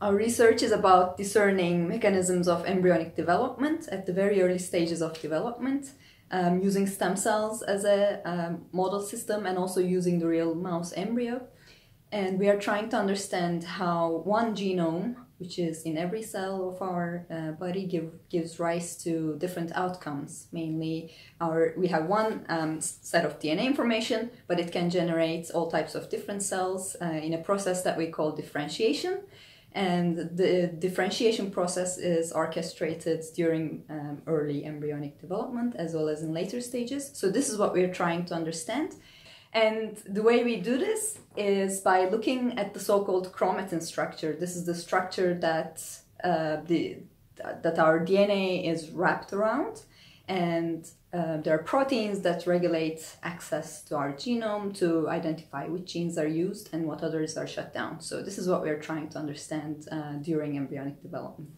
Our research is about discerning mechanisms of embryonic development at the very early stages of development, um, using stem cells as a um, model system and also using the real mouse embryo. And we are trying to understand how one genome, which is in every cell of our uh, body, give, gives rise to different outcomes. Mainly, our we have one um, set of DNA information, but it can generate all types of different cells uh, in a process that we call differentiation and the differentiation process is orchestrated during um, early embryonic development as well as in later stages. So this is what we're trying to understand. And the way we do this is by looking at the so-called chromatin structure. This is the structure that uh, the that our DNA is wrapped around and uh, there are proteins that regulate access to our genome to identify which genes are used and what others are shut down. So this is what we're trying to understand uh, during embryonic development.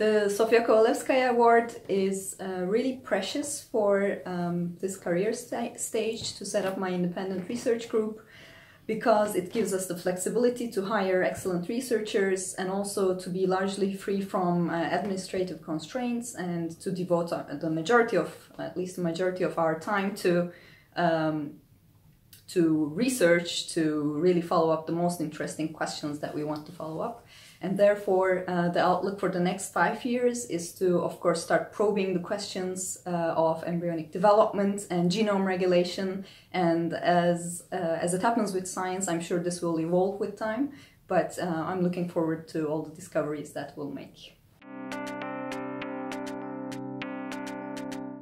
The Sofja Kovalevskaja Award is uh, really precious for um, this career st stage to set up my independent research group because it gives us the flexibility to hire excellent researchers and also to be largely free from uh, administrative constraints and to devote uh, the majority of, at least the majority of our time to um, to research to really follow up the most interesting questions that we want to follow up. And therefore, uh, the outlook for the next five years is to, of course, start probing the questions uh, of embryonic development and genome regulation. And as, uh, as it happens with science, I'm sure this will evolve with time, but uh, I'm looking forward to all the discoveries that we'll make.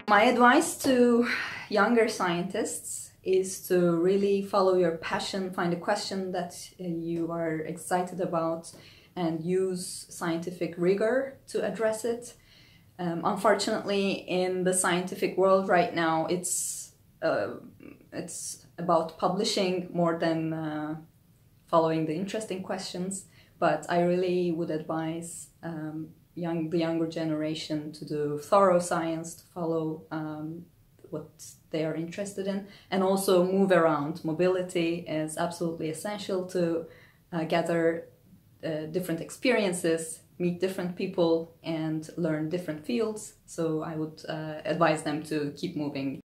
My advice to younger scientists is to really follow your passion, find a question that uh, you are excited about, and use scientific rigor to address it. Um, unfortunately, in the scientific world right now, it's uh, it's about publishing more than uh, following the interesting questions. But I really would advise um, young the younger generation to do thorough science, to follow um, what they are interested in and also move around. Mobility is absolutely essential to uh, gather uh, different experiences, meet different people and learn different fields. So I would uh, advise them to keep moving.